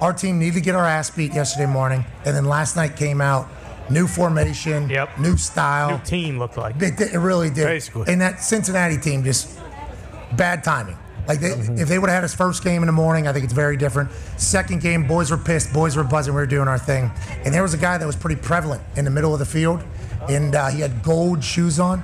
our team needed to get our ass beat yesterday morning, and then last night came out, new formation, Yep. new style. New team looked like. It, it really did. Basically. And that Cincinnati team just bad timing. Like they, Mm-hmm. if they would have had his first game in the morning, I think it's very different. Second game, boys were pissed, boys were buzzing, we were doing our thing, and there was a guy that was pretty prevalent in the middle of the field, and uh, he had gold shoes on,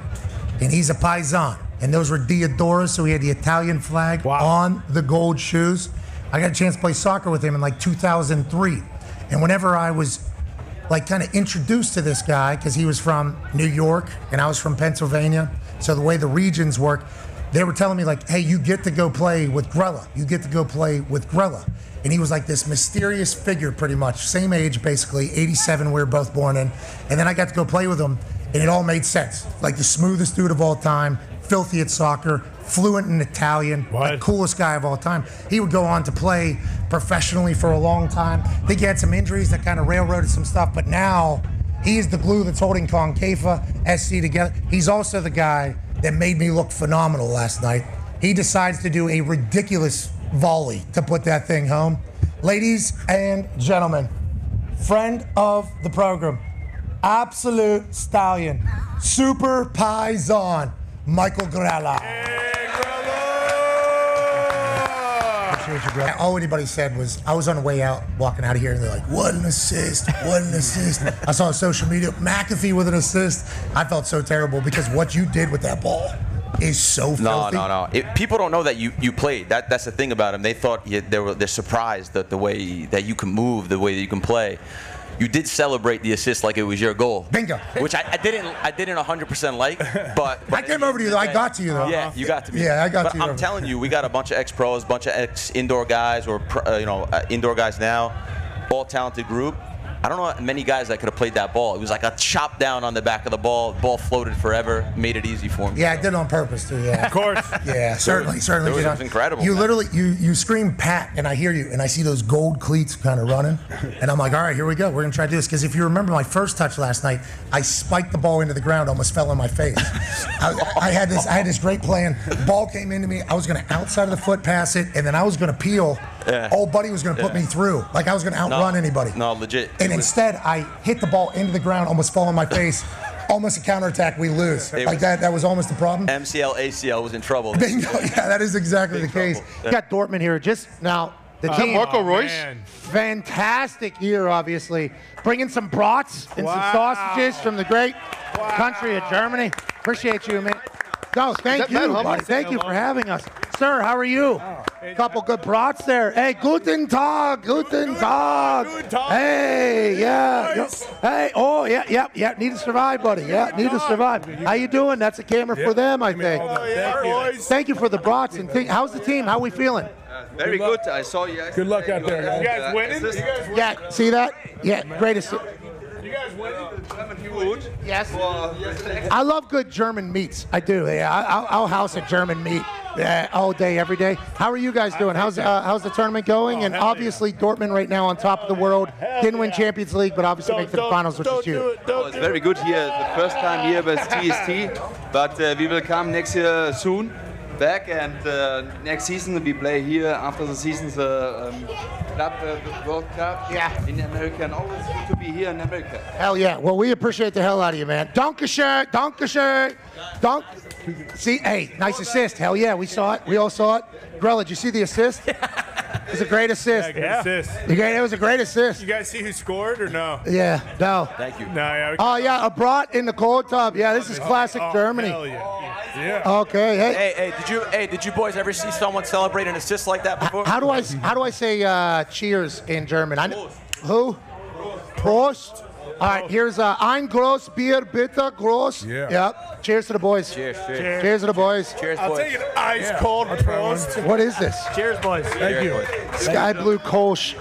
and he's a paisan, and those were Diadora, so he had the Italian flag on the gold shoes. I got a chance to play soccer with him in like 2003, and whenever I was like kind of introduced to this guy because he was from New York and I was from Pennsylvania. So the way the regions work, they were telling me like, "Hey, you get to go play with Grella. You get to go play with Grella." And he was like this mysterious figure, pretty much same age, basically 87. We were both born in, and then I got to go play with him, and it all made sense. Like the smoothest dude of all time, filthy at soccer, fluent in Italian, the coolest guy of all time. He would go on to play professionally for a long time. I think he had some injuries that kind of railroaded some stuff, but now he is the glue that's holding Concafa SC together. He's also the guy that made me look phenomenal last night. He decides to do a ridiculous volley to put that thing home. Ladies and gentlemen, friend of the program, absolute stallion, super paisan, Michael Grella. You, bro. All anybody said was, I was on the way out, walking out of here, and they're like, what an assist, what an assist. I saw on social media, McAfee with an assist. I felt so terrible because what you did with that ball is so filthy. No, no, no. It, people don't know that you, you played. That that's the thing about them. They thought you, they were they're surprised that the way that you can move, the way that you can play. You did celebrate the assist like it was your goal. Bingo. Which I, I didn't I didn't 100% like, but, but I came over to you, though. I got to you, though. Yeah, you got to me. Yeah, I got but to you. I'm telling you, we got a bunch of ex-pros, bunch of ex-indoor guys, or uh, you know, uh, indoor guys now, all talented group. I don't know many guys that could have played that ball. It was like a chop down on the back of the ball. The ball floated forever, made it easy for me. Yeah, I did it on purpose too. Yeah, Of course. Yeah, certainly, certainly. It was, was incredible. You man. literally, you you scream Pat, and I hear you, and I see those gold cleats kind of running, and I'm like, all right, here we go. We're gonna try to do this because if you remember my first touch last night, I spiked the ball into the ground, almost fell on my face. I, I had this, I had this great plan. Ball came into me. I was gonna outside of the foot pass it, and then I was gonna peel. Yeah. Old buddy was gonna put Yeah. me through, like I was gonna outrun no, anybody. No, legit. And It was- instead, I hit the ball into the ground, almost fall on my face. Almost a counterattack, we lose. It Like that, that was almost the problem. MCL ACL was in trouble. Bingo. Yeah, that is exactly the case. Yeah. Got Dortmund here. Just now, the Is that team. Marco oh, Reus? Man. Fantastic year, obviously. Bringing some brats and some sausages from the great country of Germany. Appreciate you, man. No, thank you, Hummel? buddy. Thank you for having us. Sir, how are you? Oh, Couple good brats there. Hey, guten Tag, guten Tag. Guten Tag. Hey, yeah. yeah. Nice. Hey, oh, yeah, yeah, yeah. Need to survive, buddy. Yeah, need to survive. How you doing? That's a camera for them, I think. Thank you. Thank you for the brats and thing. How's the team? How we feeling? Uh, very good. I saw you. Good luck out there, guys. You guys winning? You guys winning? Yeah, see that? Yeah, greatest. You guys winning? Food. Yes. I love good German meats. I do. Yeah, I'll, I'll house a German meat uh, all day, every day. How are you guys doing? How's uh, how's the tournament going? And hell yeah. obviously Dortmund right now on top of the world. Didn't win Champions League, but obviously make it to the finals, which is don't do huge. it. Don't it's very it. good here. The first time here with TST, but uh, we will come next year soon back and uh, next season we play here after the season the um, club uh, World Cup Yeah. in America and always good to be here in America. Hell yeah. Well, we appreciate the hell out of you, man. Dankeschön, Dankeschön, Dank. See, hey, nice assist. Hell yeah, we saw it. We all saw it. Grella, did you see the assist? It was a great assist. Yeah, good assist. You got- It was a great assist. You guys see who scored or no? Yeah, no. Thank you. No, yeah. Oh, yeah, a brat in the cold tub. Yeah, this is classic Oh, Germany. Hell yeah. Yeah. Okay, hey. Hey, hey, did you, hey, did you boys ever see someone celebrate an assist like that before? How do I how do I say uh, cheers in German? I, who? Prost. All right, here's uh, ein groß Bier bitte groß. Yeah. Yep. Cheers to the boys. Cheers, cheers. Cheers. Cheers to the boys. Cheers, I'll boys. take an ice Yeah, cold I'll try one. Prost. What is this? Cheers, boys. Thank you. Sky blue Kolsch.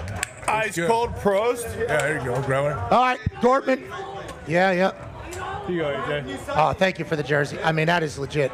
Ice good. cold Prost. Yeah, there you go, Growler. All right, Dortmund. Yeah, yeah. Here you go, AJ. Oh, thank you for the jersey. I mean, that is legit.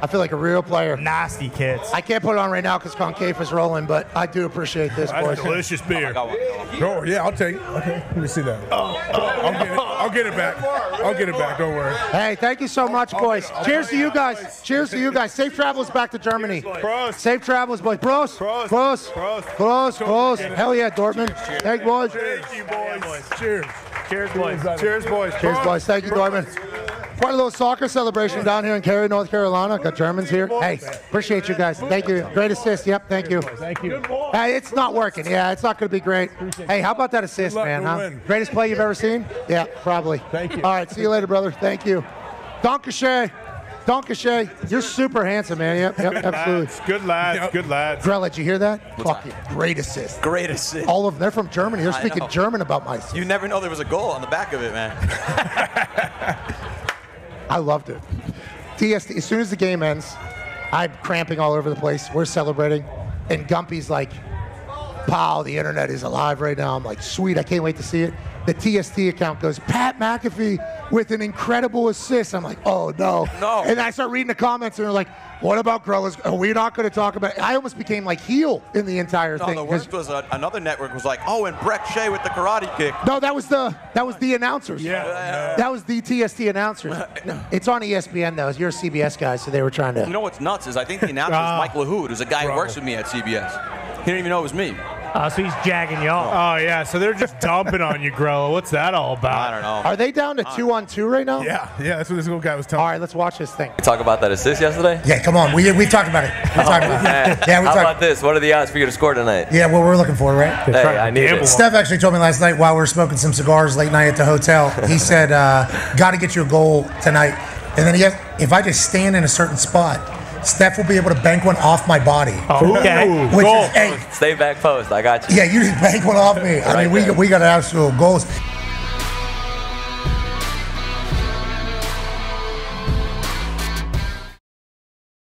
I feel like a real player. Nasty kids. I can't put it on right now because Concafa is rolling, but I do appreciate this, That's boys. delicious beer. Oh, yeah, I'll take it. Okay, let me see that. I'll get it. I'll get it back. I'll get it back. Don't worry. Hey, thank you so much, boys. I'll Cheers to you you guys. guys. Cheers to you guys. Safe travels back to Germany. Prost. Safe travels, boys. Bros. Prost. Bros. Prost. Bros. Bros. Hell yeah, Dortmund. Thank boys. Thank you, boys. Cheers. Cheers, boys. Cheers, boys. Cheers, boys. Thank you, Dortmund. Quite a little soccer celebration down here in Cary, North Carolina. Got Germans here. Hey, appreciate you guys. Thank you. Great assist. Yep, thank you. Thank you. Hey, it's not working. Yeah, it's not going to be great. Hey, how about that assist, man? Huh? Greatest play you've ever seen? Yeah, probably. Thank you. All right, see you later, brother. Thank you. Donkashay. Donkashay. You're super handsome, man. Yep, yep, absolutely. Lads. Good lads. Good lads. Grell, did you hear that? Fucking great assist. Great assist. All of them, they're from Germany. They're speaking. German about my assist. You never know there was a goal on the back of it, man. I loved it. TST, as soon as the game ends, I'm cramping all over the place. We're celebrating. And Gumpy's like, Pow, the internet is alive right now. I'm like, sweet, I can't wait to see it. The TST account goes, Pat McAfee with an incredible assist. I'm like, oh no. No. And I start reading the comments and they're like, what about Grella's? Are we not going to talk about it? I almost became like heel in the entire No, thing. the 'cause- worst was uh, another network was like, oh, and Brek Shea with the karate kick. no, that was the that was the announcers. Yeah. That was the TST announcers. no, It's on ESPN though. You're a CBS guy, so they were trying to. You know what's nuts is I think the announcer was Mike Lahoud, who's a guy who works with me at CBS. He didn't even know it was me. Uh, so he's jagging y'all. Oh yeah, so they're just dumping on you, Grella. What's that all about? I don't know. Are they down to two on two right now? Yeah, yeah, that's what this little guy was telling All right, let's watch this thing. Talk about that assist yesterday? Yeah, come on. We we talked about it. We talked about it. Yeah, we How talked. about this? What are the odds for you to score tonight? Yeah, what we're looking for, right? Hey, I need it. Steph actually told me last night while we were smoking some cigars late night at the hotel. He said, uh, "Got to get you a goal tonight." And then he has, if I just stand in a certain spot, Steph will be able to bank one off my body. Oh, okay. Which goal. is, hey, Stay back post. I got you. yeah, you just bank one off me. I mean, we Right there. we got absolute goals.